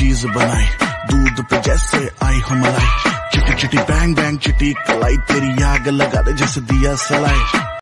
चीज़ बनाई। दूध पे जैसे आई हो मलाई चिटी चिटी बैंग बैंग चिटी कलाई, तेरी आग लगा दे जैसे दिया सलाई।